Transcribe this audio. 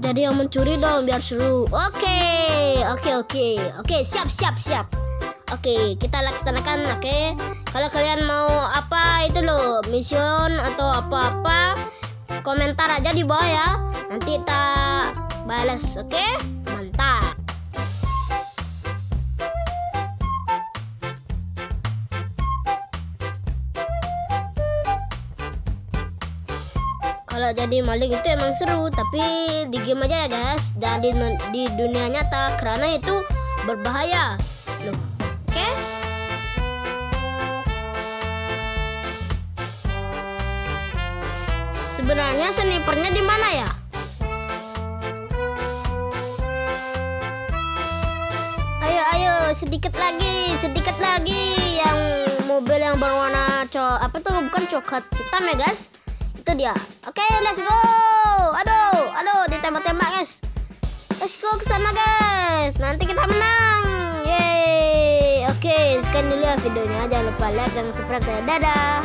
jadi yang mencuri dong biar seru. Oke, oke, oke, oke, siap, siap, siap. Oke, kita laksanakan. Oke, kalau kalian mau apa itu loh, mission atau apa-apa, komentar aja di bawah ya. Nanti kita balas. Oke, mantap. Kalau jadi maling itu emang seru tapi di game aja ya guys. Dan di, di dunia nyata karena itu berbahaya. Loh oke? Okay? sebenarnya snipernya di mana ya? Ayo ayo sedikit lagi sedikit lagi yang mobil yang berwarna co apa tuh? Bukan coklat hitam ya guys itu dia. Oke okay, let's go. Aduh aduh ditembak-tembak guys. Let's go ke sana guys. Nanti kita menang. Yeay. Oke okay, sekian dulu ya videonya. Jangan lupa like dan subscribe ya. Dadah